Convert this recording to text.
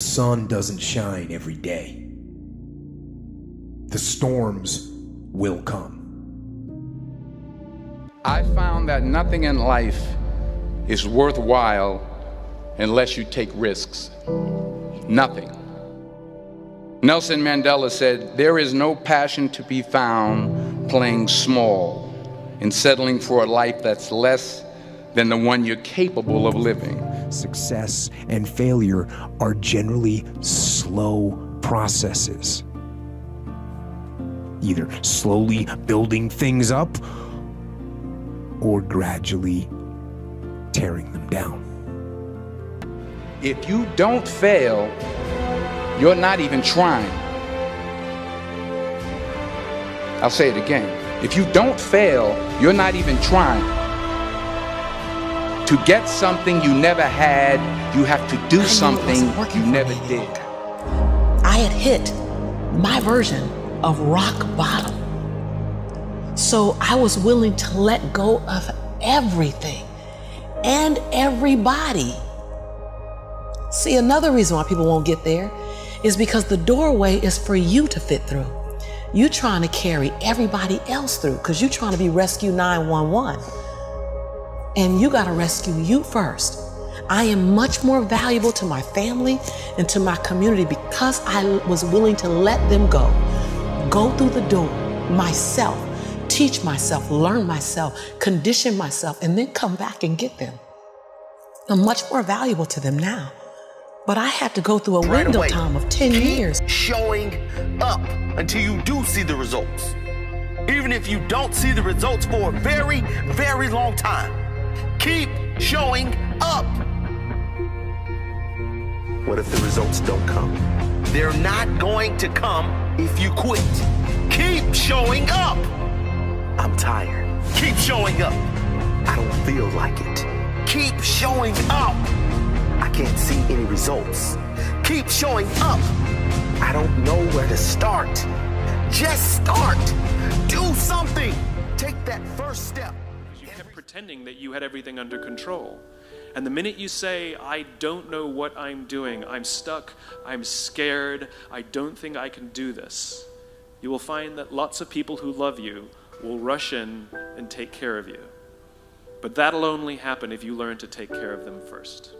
The sun doesn't shine every day. The storms will come. I found that nothing in life is worthwhile unless you take risks. Nothing. Nelson Mandela said, There is no passion to be found playing small and settling for a life that's less than the one you're capable of living. Success and failure are generally slow processes. Either slowly building things up or gradually tearing them down. If you don't fail, you're not even trying. I'll say it again. If you don't fail, you're not even trying. To get something you never had, you have to do something you never did. I had hit my version of rock bottom. So I was willing to let go of everything and everybody. See, another reason why people won't get there is because the doorway is for you to fit through. You're trying to carry everybody else through because you're trying to be Rescue 911. And you got to rescue you first. I am much more valuable to my family and to my community because I was willing to let them go. Go through the door myself, teach myself, learn myself, condition myself, and then come back and get them. I'm much more valuable to them now. But I had to go through a Right window away. time of 10 Keep years. showing up until you do see the results. Even if you don't see the results for a very, very long time, keep showing up. What if the results don't come? They're not going to come if you quit. Keep showing up. I'm tired. Keep showing up. I don't feel like it. Keep showing up. I can't see any results. Keep showing up. I don't know where to start. Just start. Do something. Take that first step. Pretending that you had everything under control. And the minute you say, I don't know what I'm doing, I'm stuck, I'm scared, I don't think I can do this, you will find that lots of people who love you will rush in and take care of you. But that'll only happen if you learn to take care of them first.